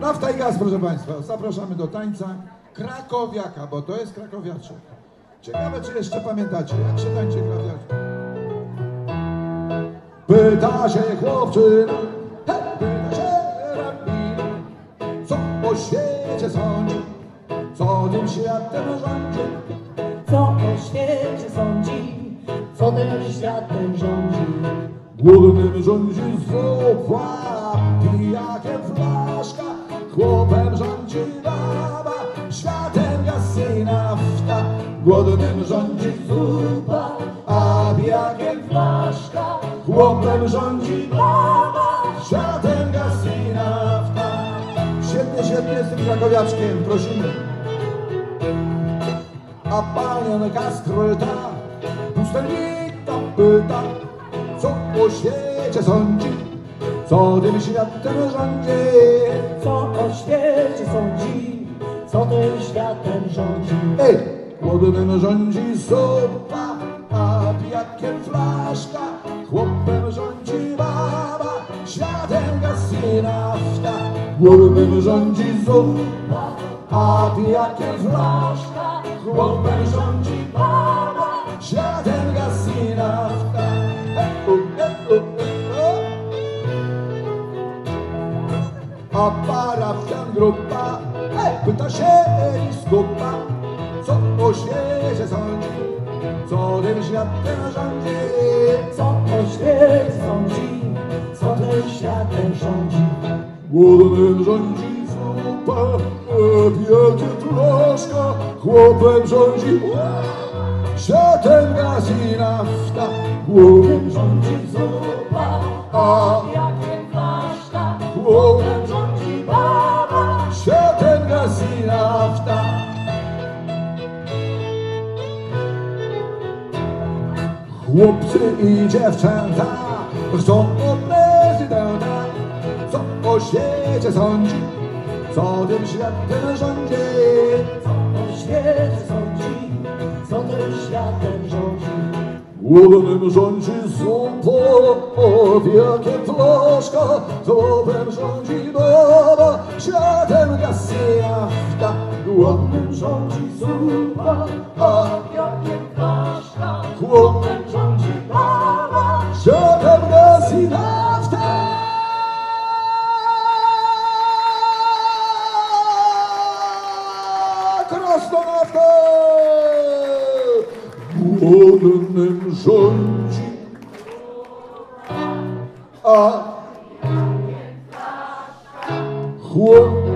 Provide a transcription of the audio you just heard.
Nafta i gaz, proszę Państwa. Zapraszamy do tańca krakowiaka, bo to jest krakowiaczek. Ciekawe, czy jeszcze pamiętacie, jak się tańczy krakowiaczek. Pyta się chłopczyna, pyta się rabina, co o świecie sądzi, co tym światem rządzi. Co o świecie sądzi, co tym światem rządzi. Głównym rządzi zupa, pijakiem flaszka, chłopem rządzi baba, światem gaz i nafta. Głodnym rządzi zupa, a pijakiem flaszka, chłopem rządzi baba, światem gaz i nafta. Świetnie, świetnie z tym krakowiaczkiem, prosimy. A panienka skryta pustelnika pyta, co o świecie sądzi, co tym światem rządzi. Co o świecie sądzi, co tym światem rządzi. Ej, głodnym rządzi zupa, a pijakiem flaszka, chłopem rządzi baba, światem gaz i nafta. Głodnym rządzi zupa, a pijakiem flaszka, chłopem rządzi baba, A parafian grupa hej, pyta się biskupa, co o świecie sądzi, co tym światem rządzi. Co o świecie sądzi, co tym światem rządzi. Głodnym rządzi zupa, wielkie troszka, chłopem rządzi światem gaz i nafta. Głodnym Rządzi zupa, a jakie flaszka. chłopem Rządzi Chłopcy i dziewczęta chcą od prezydenta, co o świecie sądzi, co tym światem rządzi. co o świecie sądzi, co tym światem rządzi. Głodnym rządzi zupa, wielkie flaszka, złobem rządzi baba, światem gaz i nafta. Głodnym rządzi zupa, a Jakie flaszka, Głodnym rządzi, a chłop